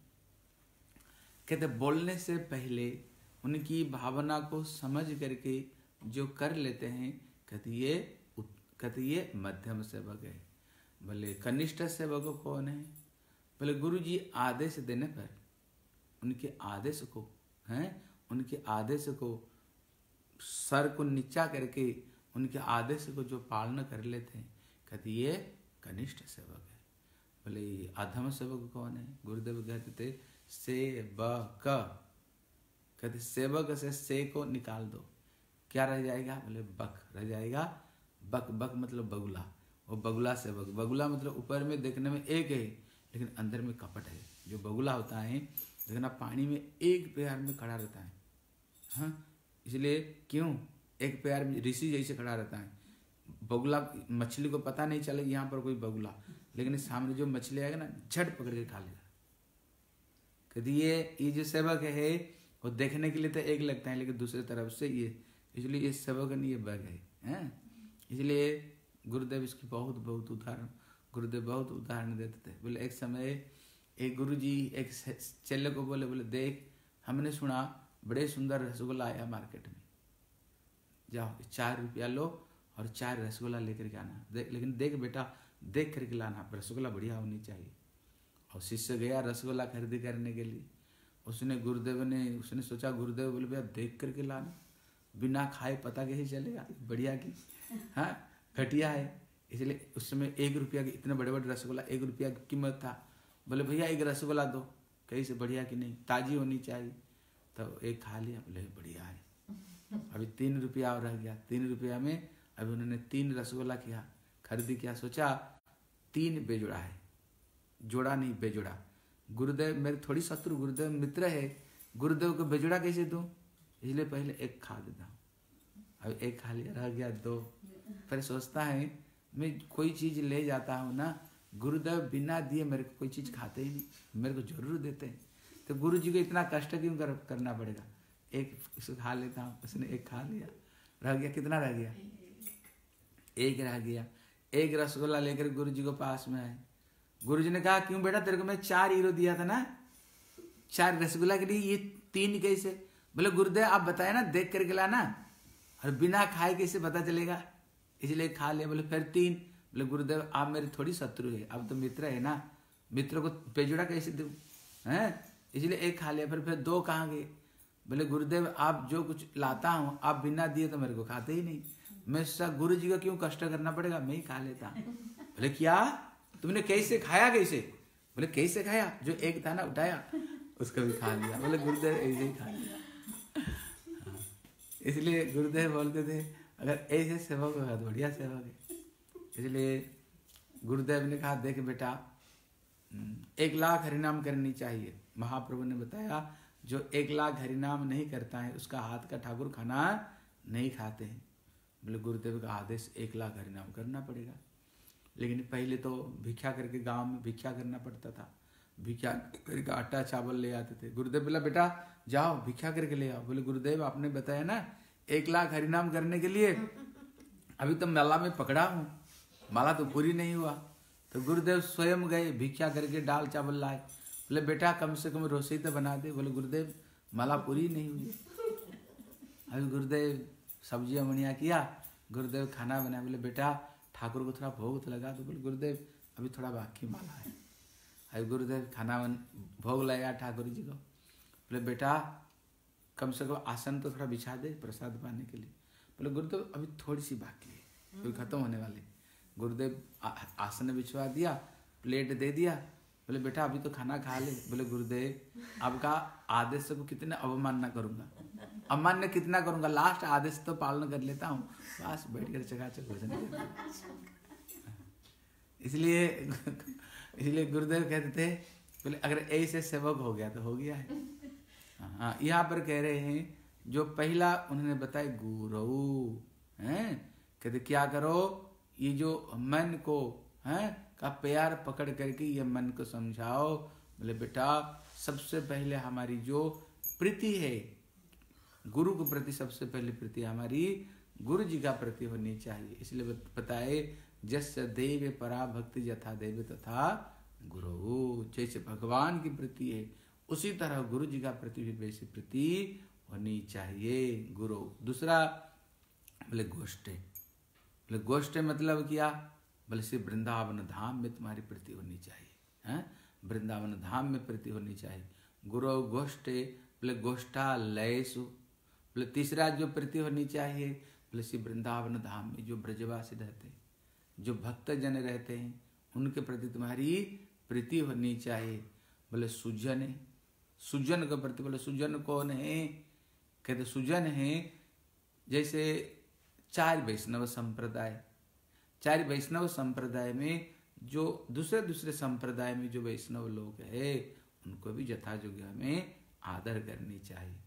कहते बोलने से पहले उनकी भावना को समझ करके जो कर लेते हैं, कहते ये कहते ये मध्यम सेवक है। बोले कनिष्ठ सेवक कौन है बोले गुरु जी आदेश देने पर उनके आदेश को, हैं, उनके आदेश को सर को नीचा करके उनके आदेश को जो पालन कर लेते हैं, कहते ये कनिष्ठ सेवक है। बोले अधम सेवक कौन है, गुरुदेव कहते थे सेवक। कहते सेवक से से को निकाल दो। क्या रह जाएगा? बोले, बक। रह जाएगा बक। बक मतलब बगुला। और बगुला सेवक। बगुला मतलब ऊपर में देखने में एक है, लेकिन अंदर में कपट है। जो बगुला होता है, देखना, पानी में एक प्यार में खड़ा रहता है। हाँ? इसलिए क्यों? एक प्यार में ऋषि जैसे खड़ा रहता है। बगुला, मछली को पता नहीं चले यहाँ पर कोई बगुला। लेकिन सामने जो मछली आएगा ना, झट पकड़ के खा लेगा। कभी ये ये जो सेवक है, वो देखने के लिए तो एक लगता है, लेकिन दूसरी तरफ़ से ये, इसलिए ये सेवक नहीं, ये बग है, हैं? इसलिए गुरुदेव इसकी बहुत बहुत उदाहरण, गुरुदेव बहुत उदाहरण देते थे। बोले, एक समय एक गुरु जी एक चेले को बोले बोले, देख, हमने सुना, बड़े सुंदर रसगुल्ला आया मार्केट में। जाओ चार रुपया लो और चार रसगुल्ला लेकर के आना। देख लेकिन देख बेटा, देख करके लाना, रसगुल्ला बढ़िया होनी चाहिए। और शिष्य गया रसगुल्ला खरीदी करने के लिए। उसने गुरुदेव ने, उसने सोचा, गुरुदेव बोले, भैया, देख करके लाना। बिना खाए पता कैसे चलेगा? बढ़िया की हाँ घटिया है। इसलिए उस समय एक रुपया के, इतने बड़े बड़े रसगुल्ला, एक रुपया की कीमत था। बोले, भैया, एक रसगुल्ला दो। कहीं से बढ़िया की नहीं, ताजी होनी चाहिए। तो एक खा लिया, बोले, बढ़िया है। अभी तीन रुपया और रह गया। तीन रुपया में अभी उन्होंने तीन रसगुल्ला किया, खरीदी किया। सोचा, तीन बेजुड़ा है। जोड़ा नहीं बेजोड़ा। गुरुदेव मेरे थोड़ी शत्रु गुरुदेव मित्र है गुरुदेव को बेजोड़ा कैसे दो? इसलिए पहले एक खा देता हूँ अब एक खा लिया रह गया दो। फिर सोचता है मैं कोई चीज़ ले जाता हूँ ना गुरुदेव बिना दिए मेरे को कोई चीज़ खाते ही नहीं मेरे को ज़रूर देते हैं। तो गुरु जी को इतना कष्ट क्यों कर, करना पड़ेगा? एक उसको खा लेता हूँ उसने एक खा लिया। रह गया कितना रह गया? एक रह गया। एक रसगुल्ला लेकर गुरु जी को पास में आए। गुरु जी ने कहा, क्यों बेटा, तेरे को मैं चार हीरो दिया था ना? चार रसगुल्ला के लिए ये तीन कैसे? बोले, गुरुदेव, आप बताए ना, देख करके लाना। और बिना खाए कैसे पता चलेगा? इसलिए खा लिया बोले, फिर तीन। बोले, गुरुदेव, आप मेरे थोड़ी शत्रु है। अब तो मित्र है ना। मित्र को पेजुड़ा कैसे दू? है? इसलिए एक खा लिया फिर फिर दो कहाँ गए? बोले, गुरुदेव, आप जो कुछ लाता हूँ, आप बिना दिए तो मेरे को खाते ही नहीं। मैं गुरु जी का क्यों कष्ट करना पड़ेगा? मैं ही खा लेता। बोले, क्या? तुमने कैसे खाया कैसे? बोले कैसे खाया? जो एक दाना उठाया उसको भी खा लिया। बोले गुरुदेव ऐसे ही खा लिया। हाँ। इसलिए गुरुदेव बोलते थे अगर ऐसे सेवक होगा तो बढ़िया सेवक है। इसलिए गुरुदेव ने कहा देख बेटा हम्म, एक लाख हरिनाम करनी चाहिए। महाप्रभु ने बताया जो एक लाख हरिनाम नहीं करता है उसका हाथ का ठाकुर खाना नहीं खाते हैं। बोले गुरुदेव का आदेश एक लाख हरिनाम करना पड़ेगा। लेकिन पहले तो भिक्षा करके गाँव में भिक्षा करना पड़ता था। भिक्षा करके आटा चावल ले आते थे। गुरुदेव बोला, बेटा, जाओ, भिक्षा करके ले आओ। बोले, गुरुदेव, आपने बताया ना, एक लाख हरिनाम करने के लिए, अभी तो माला में पकड़ा हूँ। माला तो पूरी नहीं हुआ। तो गुरुदेव स्वयं गए, भिक्षा करके दाल चावल लाए। बोले, बेटा, कम से कम रसोई तो बना दे। बोले, गुरुदेव, माला पूरी नहीं हुई। अभी गुरुदेव सब्ज़ियाँ बनिया किया, गुरुदेव खाना बनाया। बोले, बेटा ठाकुर को थोड़ा भोग तो लगा तो बोले, गुरुदेव, अभी थोड़ा बाकी माला है। अभी गुरुदेव, खाना भोग लगाया ठाकुर जी को। बोले, बेटा, कम से कम आसन तो थोड़ा बिछा दे प्रसाद पाने के लिए। बोले, गुरुदेव, अभी थोड़ी सी बाकी है फिर खत्म होने वाली गुरुदेव आसन बिछवा दिया, प्लेट दे दिया। बोले, बेटा, अभी तो खाना खा ले। बोले, गुरुदेव, आपका आदेश को कितने अवमानना करूँगा। अमान्य कितना करूँगा? लास्ट आदेश तो पालन कर लेता हूँ। बस बैठ कर चकाचक भोजन इसलिए इसलिए गुरुदेव कहते थे, बोले, अगर ऐसे सेवक हो गया तो हो गया है। हाँ यहाँ पर कह रहे हैं, जो पहला उन्होंने बताया, गुरु, हैं? कहते, क्या करो? ये जो मन को, हैं, का प्यार पकड़ करके ये मन को समझाओ। बोले, बेटा, सबसे पहले हमारी जो प्रीति है गुरु के प्रति सबसे पहले प्रति हमारी गुरु जी का प्रति होनी चाहिए। इसलिए बताए जस देव परा भक्ति यथा देव तथा गुरु। जैसे भगवान की प्रति है, उसी तरह गुरु जी का प्रति भी वैसी प्रति होनी चाहिए गुरु। दूसरा, बोले गोष्ठे बोले गोष्ठे मतलब क्या? बोले श्री वृंदावन धाम में तुम्हारी प्रति होनी चाहिए। हैं? वृंदावन धाम में प्रति होनी चाहिए। गुरु गोष्ठे बोले गोष्ठा लयसु तीसरा जो प्रीति होनी चाहिए बोले, श्री वृंदावन धाम में जो ब्रजवासी रहते हैं, जो भक्त जन रहते हैं, उनके प्रति तुम्हारी प्रीति होनी चाहिए बोले, सुजन है। सुजन के प्रति, बोले, सुजन कौन है? कहते, सुजन है, जैसे चार वैष्णव संप्रदाय। चार वैष्णव संप्रदाय में जो दूसरे दूसरे संप्रदाय में जो वैष्णव लोग है, उनको भी यथा योग्य हमें आदर करनी चाहिए।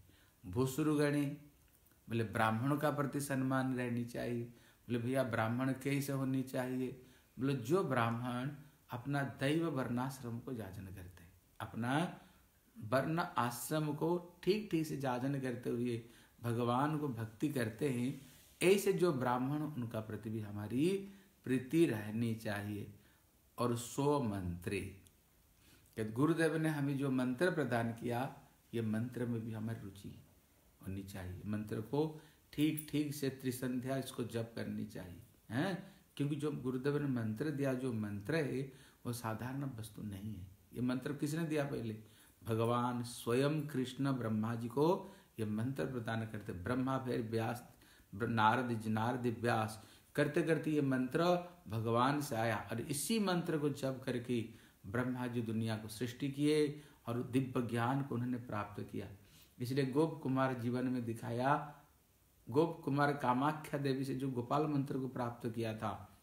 भूसुरुगणी बोले, ब्राह्मण का प्रति सम्मान रहनी चाहिए। बोले, भैया, ब्राह्मण कैसे होनी चाहिए? बोले, जो ब्राह्मण अपना दैव वर्णाश्रम को जाजन करते हैं, अपना वर्ण आश्रम को ठीक ठीक से जाजन करते हुए भगवान को भक्ति करते हैं, ऐसे जो ब्राह्मण, उनका प्रति भी हमारी प्रीति रहनी चाहिए। और सो मंत्री। गुरुदेव ने हमें जो मंत्र प्रदान किया, ये मंत्र में भी हमारी रुचि होनी चाहिए। मंत्र को ठीक ठीक से त्रिसंध्या इसको जप करनी चाहिए, हैं? क्योंकि जो गुरुदेव ने मंत्र दिया, जो मंत्र है, वो साधारण वस्तु नहीं है। ये मंत्र किसने दिया पहले? भगवान स्वयं कृष्ण ब्रह्मा जी को ये मंत्र प्रदान करते। ब्रह्मा फिर व्यास नारद नारद व्यास। करते करते ये मंत्र भगवान से आया और इसी मंत्र को जप करके ब्रह्मा जी दुनिया को सृष्टि किए और दिव्य ज्ञान को उन्होंने प्राप्त किया। इसलिए गोप कुमार जीवन में दिखाया, गोप कुमार कामाख्या देवी से जो गोपाल मंत्र को प्राप्त किया था,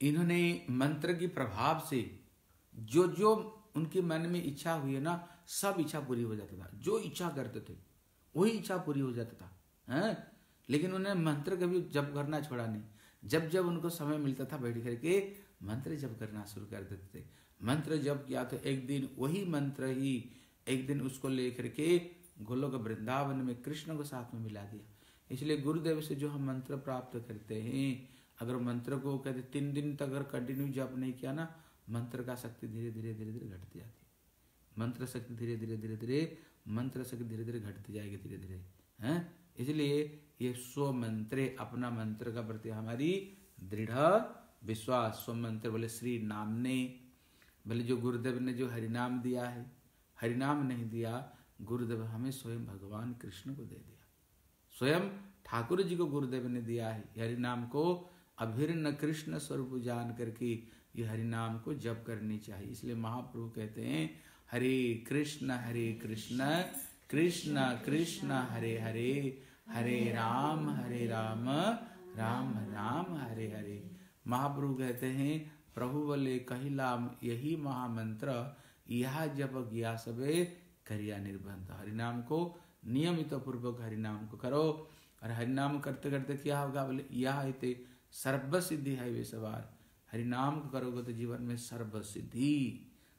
इन्होंने मंत्र की प्रभाव से जो जो उनके मन में इच्छा हुई है ना, सब इच्छा पूरी हो जाता था। जो इच्छा करते थे, वही इच्छा पूरी हो जाता था, हैं? लेकिन उन्हें मंत्र कभी जब करना छोड़ा नहीं। जब जब उनको समय मिलता था, बैठ करके मंत्र जब करना शुरू कर देते थे। मंत्र जब किया तो एक दिन वही मंत्र ही एक दिन उसको लेकर के गोलोक वृंदावन में कृष्ण को साथ में मिला दिया। इसलिए गुरुदेव से जो हम मंत्र प्राप्त करते हैं, अगर मंत्र को कहते तीन दिन तक अगर कंटिन्यू जप नहीं किया ना, मंत्र का शक्ति धीरे धीरे धीरे धीरे घटती जाती मंत्र शक्ति धीरे धीरे धीरे धीरे, मंत्र शक्ति धीरे धीरे घटती जाएगी धीरे धीरे, हैं? इसलिए ये स्व मंत्र, अपना मंत्र का प्रति हमारी दृढ़ विश्वास। स्व मंत्र बोले श्री नाम ने, बोले जो गुरुदेव ने जो हरिनाम दिया है हरिनाम नहीं दिया, गुरुदेव हमें स्वयं भगवान कृष्ण को दे दिया। स्वयं ठाकुर जी को गुरुदेव ने दिया है। हरि नाम को अभिन्न कृष्ण स्वरूप जान करके ये हरि नाम को जप करनी चाहिए। इसलिए महाप्रभु कहते हैं, हरे कृष्ण हरे कृष्ण कृष्ण कृष्ण, हरे हरे हरे राम हरे राम राम राम, हरे हरे। महाप्रभु कहते हैं, प्रभु बोले कहिलाम यही महामंत्र यह जब गया सबे करिया निर्बंध हरिनाम को नियमित पूर्वक हरिनाम को करो। और हरिनाम करते करते क्या होगा? बोले यह सर्व सिद्धि है वे सवार। हरिनाम को करोगे तो जीवन में सर्व सिद्धि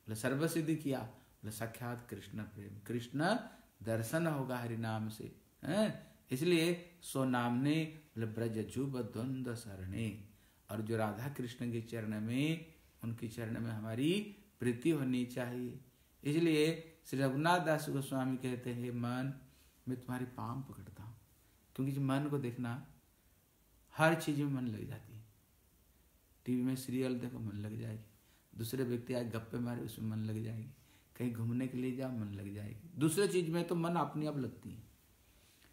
बोले सर्व सिद्धि किया? बोले, साक्षात कृष्ण प्रेम। कृष्ण दर्शन होगा हरिनाम से, है? इसलिए सो नाम ने ब्रज जुब द्वंद्व सरणे। और जो राधा कृष्ण के चरण में, उनके चरण में हमारी प्रीति होनी चाहिए। इसलिए श्री रघुनाथ दास गोस्वामी कहते हैं, मन, मैं तुम्हारी पाम पकड़ता हूँ। क्योंकि मन को देखना हर चीज़ में मन लग जाती है। टीवी में सीरियल देखो, मन लग जाएगी। दूसरे व्यक्ति आज गप्पे मारे, उसमें मन लग जाएगी। कहीं घूमने के लिए जाओ, मन लग जाएगी। दूसरे चीज़ में तो मन अपने आप लगती है।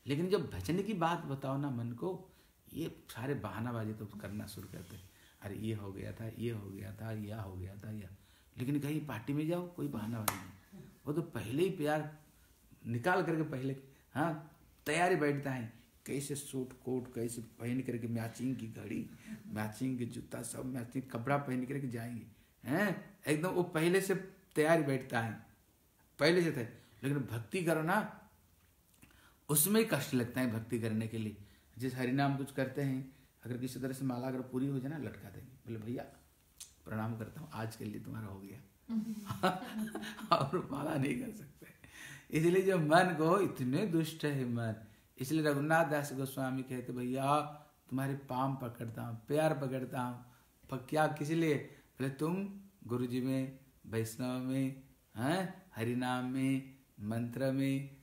लेकिन जब भजन की बात बताओ ना मन को, ये सारे बहानाबाजी तो करना शुरू करते अरे, ये हो गया था, ये हो गया था यह हो गया था यह लेकिन कहीं पार्टी में जाओ, कोई बहानाबाजी नहीं। वो तो पहले ही प्यार निकाल करके पहले हाँ तैयारी बैठता है। कैसे सूट कोट, कैसे पहन करके मैचिंग की घड़ी, मैचिंग की जूता, सब मैचिंग, कपड़ा पहन करके जाएँगे, हैं? एकदम वो पहले से तैयारी बैठता है। पहले से थे। लेकिन भक्ति करो ना। उसमें ही कष्ट लगता है भक्ति करने के लिए। जिस हरिनाम कुछ करते हैं, अगर किसी तरह से माला अगर पूरी हो जाए ना, लटका देंगे। बोले, भैया प्रणाम करता हूँ आज के लिए तुम्हारा हो गया। <laughs> और माला नहीं कर सकते। इसलिए जो मन को इतने दुष्ट है मन इसलिए रघुनाथ दास गोस्वामी कहते भैया तुम्हारे पाम पकड़ता हूँ प्यार पकड़ता हूँ। क्या किस लिए? बोले तुम गुरु जी में वैष्णव में हैं हरिनाम में मंत्र में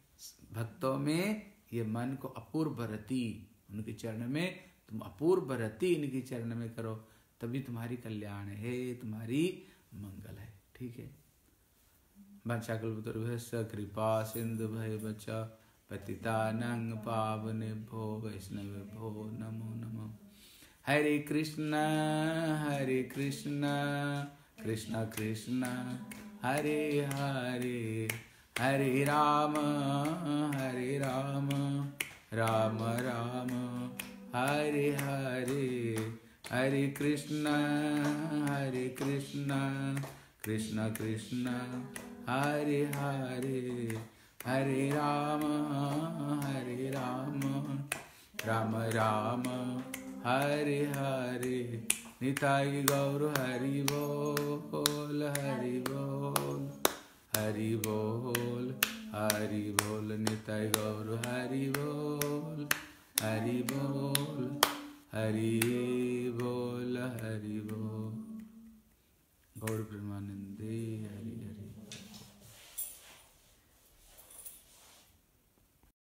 भक्तों में ये मन को अपूर्व रति उनके चरण में तुम अपूर्व रति इनके चरण में करो। तभी तुम्हारी कल्याण है, तुम्हारी मंगल है। ठीक है? बच्चा कल्पतुर्भ्य कृपा सिंधु भय बचा पतितानंग पावन भो वैष्णव भो नमो नमो। हरे कृष्ण हरे कृष्ण कृष्ण कृष्ण, हरे हरे हरे राम हरे राम राम राम, हरे हरे। हरे कृष्ण हरे कृष्ण कृष्ण कृष्ण, हरे हरे हरे राम हरे राम राम राम, हरे हरे, निताई गौर हरि बोल हरि बोल हरि बोल हरि बोल, निताई गौर हरि बोल हरि बोल। हरि बोल हरि बोल। गौर हरि